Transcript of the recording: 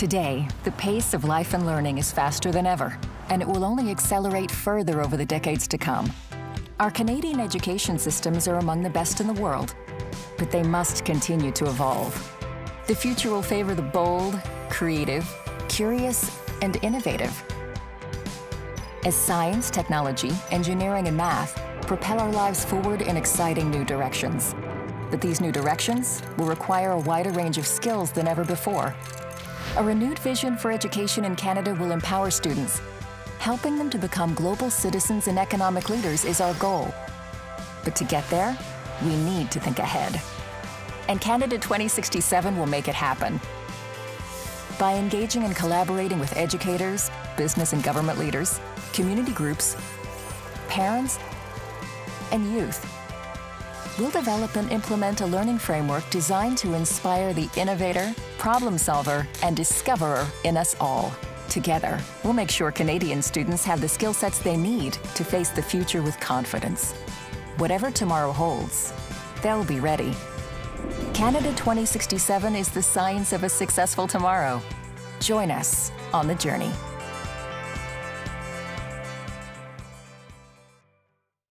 Today, the pace of life and learning is faster than ever, and it will only accelerate further over the decades to come. Our Canadian education systems are among the best in the world, but they must continue to evolve. The future will favor the bold, creative, curious, and innovative. As science, technology, engineering, and math propel our lives forward in exciting new directions. But these new directions will require a wider range of skills than ever before. A renewed vision for education in Canada will empower students. Helping them to become global citizens and economic leaders is our goal. But to get there, we need to think ahead. And Canada 2067 will make it happen. By engaging and collaborating with educators, business and government leaders, community groups, parents, and youth, we'll develop and implement a learning framework designed to inspire the innovator, problem solver, and discoverer in us all. Together, we'll make sure Canadian students have the skill sets they need to face the future with confidence. Whatever tomorrow holds, they'll be ready. Canada 2067 is the science of a successful tomorrow. Join us on the journey.